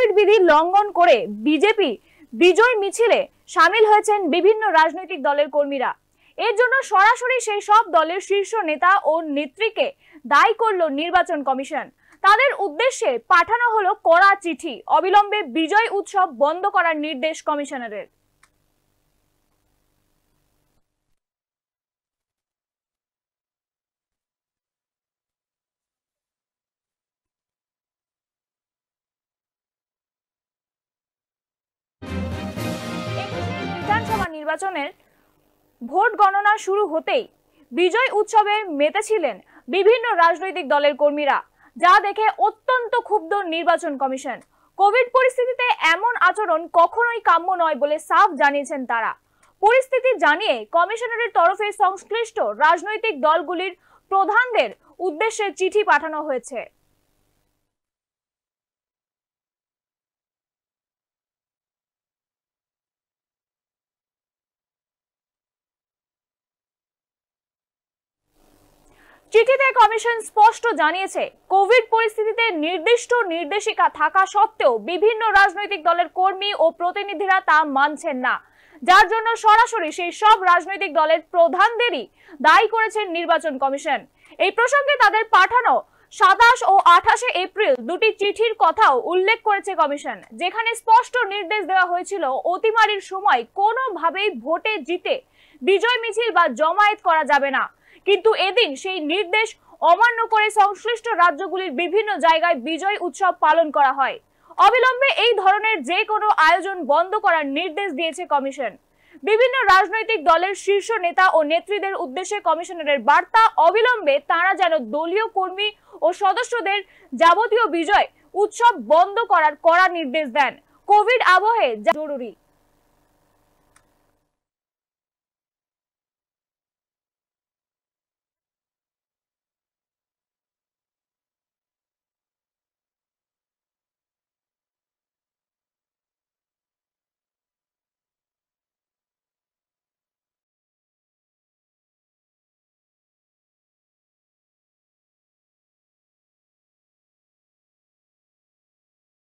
Covid বিধি লঙ্ঘন করে বিজেপি বিজয় মিছিলে সামিল হয়েছেন বিভিন্ন রাজনৈতিক দলের কর্মীরা। এর জন্য সরাসরি সেই সব দলের শীর্ষ নেতা ও নেত্রীকে দায়ী করল নির্বাচন কমিশন। তাদের উদ্দেশ্যে পাঠানো হলো কড়া চিঠি। অবিলম্বে বিজয় উৎসব বন্ধ করার নির্দেশ কমিশনারের। নির্বাচনের ভোট গণনা শুরু হতেই বিজয় উৎসবে মেতেছিলেন বিভিন্ন রাজনৈতিক দলের কর্মীরা, যা দেখে অত্যন্ত ক্ষুব্ধ নির্বাচন কমিশন। কোভিড পরিস্থিতিতে এমন আচরণ কখনোই কাম্য নয় বলে সাফ জানিয়েছেন তারা। পরিস্থিতি জানিয়ে কমিশনারের তরফে সংশ্লিষ্ট রাজনৈতিক দলগুলির প্রধানদের উদ্দেশ্যে চিঠি পাঠানো হয়েছে। চিঠিতে কমিশন স্পষ্ট জানিয়েছে, কোভিড পরিস্থিতিতে নির্দিষ্ট নির্দেশিকা থাকা সত্ত্বেও বিভিন্ন রাজনৈতিক দলের কর্মী ও প্রতিনিধিরা তা মানছেন না। যার জন্য সরাসরি সেই সব রাজনৈতিক দলের প্রধানদেরই দায়ী করেছেন নির্বাচন কমিশন। এই প্রসঙ্গে তাদের পাঠানো সাতাশ ও আঠাশে এপ্রিল দুটি চিঠির কথাও উল্লেখ করেছে কমিশন, যেখানে স্পষ্ট নির্দেশ দেওয়া হয়েছিল অতিমারির সময় কোনোভাবেই ভোটে জিতে বিজয় মিছিল বা জমায়েত করা যাবে না। কিন্তু এদিন সেই নির্দেশ অমান্য করে সংশ্লিষ্ট রাজ্যগুলির বিভিন্ন জায়গায় বিজয় উৎসব পালন করা হয়। অবিলম্বে এই ধরনের যে কোনো আয়োজন বন্ধ করার নির্দেশ দিয়েছে কমিশন। বিভিন্ন রাজনৈতিক দলের শীর্ষ নেতা ও নেত্রীদের উদ্দেশ্যে কমিশনারের বার্তা, অবিলম্বে তারা যেন দলীয় কর্মী ও সদস্যদের যাবতীয় বিজয় উৎসব বন্ধ করার কড়া নির্দেশ দেন। কোভিড আবহে জরুরি।